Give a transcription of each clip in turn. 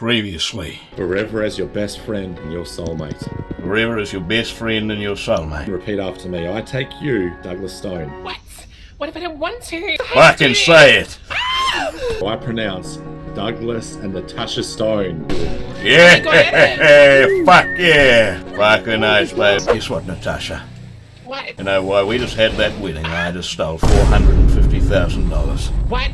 Previously, Forever as your best friend and your soulmate. Forever is your best friend and your soulmate. Repeat after me. I take you, Douglas Stone. What? What if I don't want to? I can say it! Ah! I pronounce Douglas and Natasha Stone. Yeah! go ahead. Fuck yeah! Fucking nice, babe. Guess what, Natasha? What? You know why we just had that wedding? I just stole $450,000. What?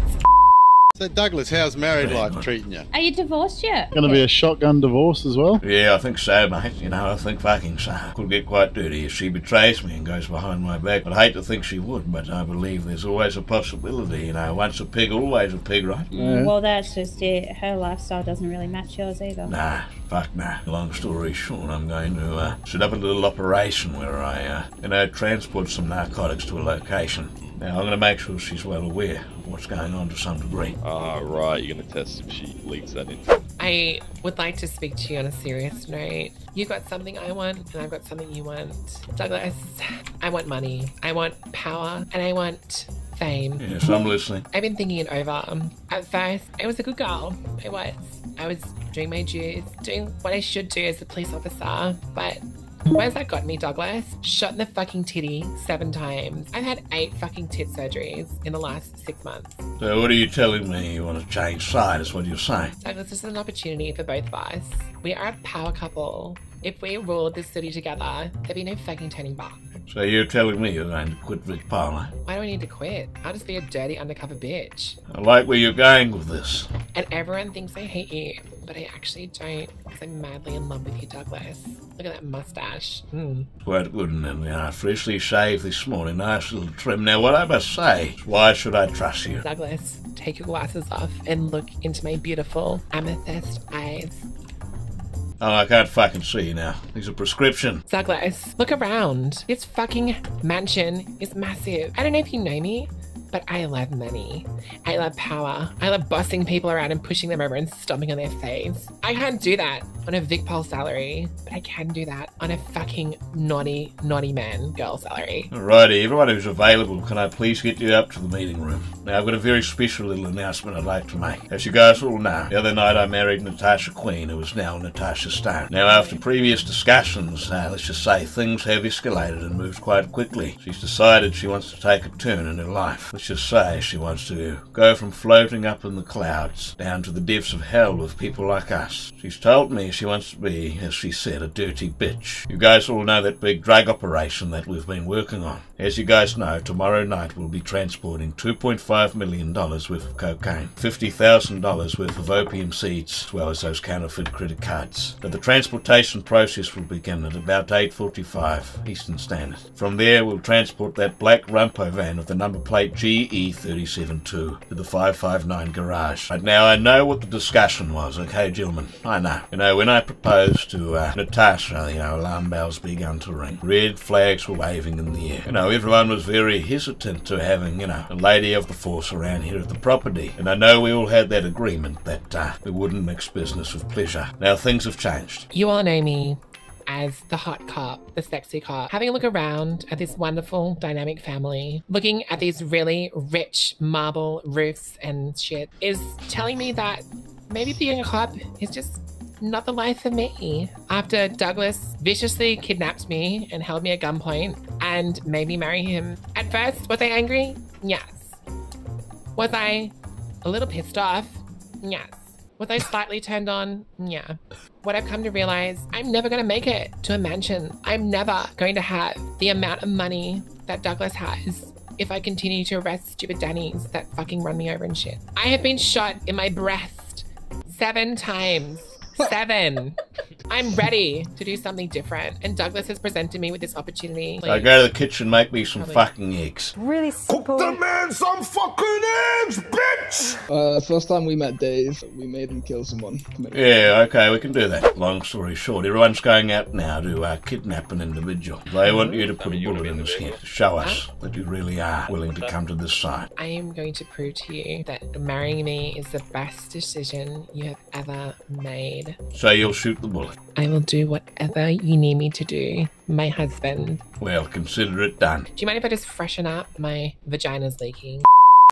So Douglas, how's married life good. treating you? Are you divorced yet? Going to be a shotgun divorce as well. Yeah, I think so, mate. You know, I think fucking so. Could get quite dirty if she betrays me and goes behind my back. But I'd hate to think she would, but I believe there's always a possibility. You know, once a pig, always a pig, right? Yeah. Well, that's just it. Her lifestyle doesn't really match yours either. Nah, fuck nah. Long story short, I'm going to uh, set up a little operation where I, uh, you know, transport some narcotics to a location. Now, I'm going to make sure she's well aware of what's going on to some degree. Ah, right. You're gonna test if she leaks that in. I would like to speak to you on a serious note. You've got something I want, and I've got something you want. Douglas, I want money, I want power, and I want fame. Yes, I'm listening. I've been thinking it over. At first, I was a good girl. I was. I was doing my dues, doing what I should do as a police officer. But where's that got me, Douglas? Shot in the fucking titty seven times. I've had eight fucking tit surgeries in the last six months. So, what are you telling me? You want to change side, is what you're saying? Douglas, this is an opportunity for both of us. We are a power couple. If we ruled this city together, there'd be no fucking turning back. So, you're telling me you're going to quit Vic Pol? Why do I need to quit? I'll just be a dirty undercover bitch. I like where you're going with this. And everyone thinks I hate you, but I actually don't because I'm madly in love with you, Douglas. Look at that mustache. Mm. Quite good, and then, you know, freshly shaved this morning, nice little trim. Now, what I must say, why should I trust you? Douglas, take your glasses off and look into my beautiful amethyst eyes. Oh, I can't fucking see you now. These are prescription. Douglas, look around. This fucking mansion is massive. I don't know if you know me, but I love money. I love power. I love bossing people around and pushing them over and stomping on their face. I can't do that on a Vic Pol salary, but I can do that on a fucking naughty, naughty man girl salary. Alrighty, everyone who's available, can I please get you up to the meeting room? Now, I've got a very special little announcement I'd like to make. As you guys all know, the other night I married Natasha Queen, who is now Natasha Stone. Now, after previous discussions, uh, let's just say things have escalated and moved quite quickly. She's decided she wants to take a turn in her life. Let's just say she wants to go from floating up in the clouds down to the depths of hell with people like us. She's told me she wants to be, as she said, a dirty bitch. You guys all know that big drug operation that we've been working on. As you guys know, tomorrow night we'll be transporting $2.5 million worth of cocaine, $50,000 worth of opium seeds, as well as those counterfeit credit cards. But the transportation process will begin at about 8.45 Eastern Standard. From there, we'll transport that black Rumpo van with the number plate GE372 to the 559 garage. Right now, I know what the discussion was, okay, gentlemen? I know. You know, when I proposed to uh, Natasha, you know, alarm bells began to ring. Red flags were waving in the air. You know, everyone was very hesitant to having, you know, a lady of the force around here at the property. And I know we all had that agreement that uh, we wouldn't mix business with pleasure. Now, things have changed. You all know me as the hot cop, the sexy cop. Having a look around at this wonderful, dynamic family, looking at these really rich marble roofs and shit, is telling me that maybe being a cop is just not the life for me. After Douglas viciously kidnapped me and held me at gunpoint and made me marry him. At first, was I angry? Yes. Was I a little pissed off? Yes. Was I slightly turned on? Yeah. What I've come to realize, I'm never going to make it to a mansion. I'm never going to have the amount of money that Douglas has if I continue to arrest stupid Dannies that fucking run me over and shit. I have been shot in my breast seven times. Seven. I'm ready to do something different. And Douglas has presented me with this opportunity. So go to the kitchen, make me some Probably. fucking eggs. Really simple. man some fucking eggs, bitch! Uh, first time we met Dave, we made him kill someone. Yeah, okay, we can do that. Long story short, everyone's going out now to uh, kidnap an individual. They want you to put a you wanna bullet in in his head to show us that you really are willing to come to this side. I am going to prove to you that marrying me is the best decision you have ever made. So you'll shoot the bullet. I will do whatever you need me to do, my husband. Well, consider it done. Do you mind if I just freshen up? My vagina's leaking.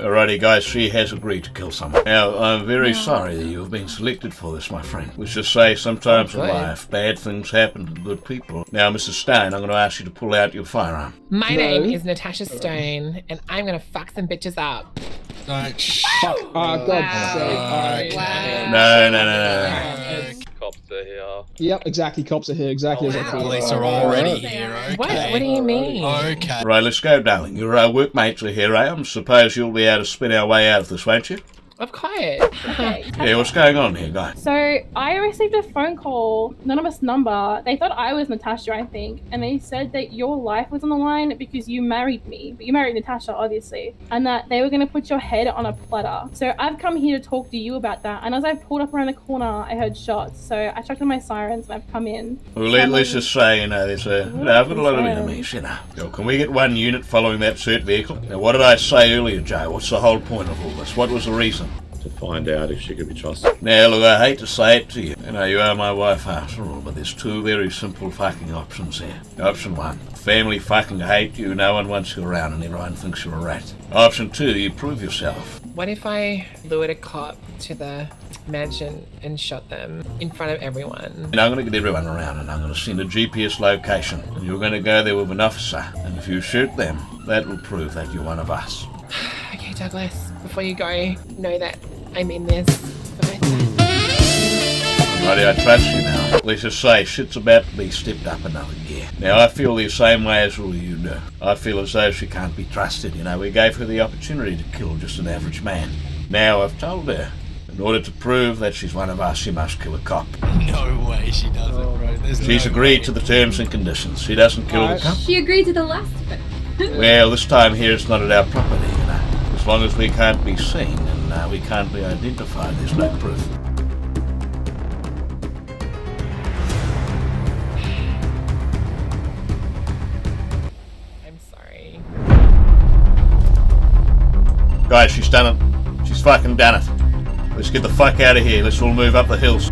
Alrighty, guys, she has agreed to kill someone. Now, I'm very sorry that you have been selected for this, my friend. Let's just say sometimes in life, bad things happen to good people. Now, Mrs. Stone, I'm going to ask you to pull out your firearm. My No. name is Natasha Stone, and I'm gonna fuck some bitches up. Don't sh- Oh, God's sake. Alright. No, no, no, no. Cops are here. Yep, exactly. Cops are here. Exactly as I thought. Police are already here, okay? What? What do you mean? Okay. Right, let's go, darling. Your uh, workmates are here, I am. Suppose you'll be able to spin our way out of this, won't you? Of course. Yeah, what's going on here, guys? So I received a phone call, anonymous number. They thought I was Natasha, I think, and they said that your life was on the line because you married me, but you married Natasha, obviously, and that they were going to put your head on a platter. So I've come here to talk to you about that. And as I pulled up around the corner, I heard shots. So I checked on my sirens and I've come in. Well, let, let's just say, you know, there's a, you know, I've got a lot of enemies, you know. Yo, can we get one unit following that cert vehicle? Now, what did I say earlier, Joe? What's the whole point of all this? What was the reason? To find out if she could be trusted. Now, look, I hate to say it to you. You know, you are my wife after all, but there's two very simple fucking options here. Option one, family fucking hate you, no one wants you around, and everyone thinks you're a rat. Option two, you prove yourself. What if I lured a cop to the mansion and shot them in front of everyone? And I'm going to get everyone around, and I'm going to send a GPS location, and you're going to go there with an officer, and if you shoot them, that will prove that you're one of us. Okay, Douglas, before you go, know that I'm in this mm. for my Righty, I trust you now. Let's just say shit's about to be stepped up another gear. Now, I feel the same way as all you do. I feel as though she can't be trusted. You know, we gave her the opportunity to kill just an average man. Now, I've told her, in order to prove that she's one of us, she must kill a cop. No way she does it, bro. There's She's no agreed way. to the terms and conditions. She doesn't kill the cop. She agreed to the last bit. Well, this time here it's not at our property, you know. As long as we can't be seen and uh, we can't be identified, there's no proof. I'm sorry. Guys, she's done it. She's fucking done it. Let's get the fuck out of here. Let's all move up the hills.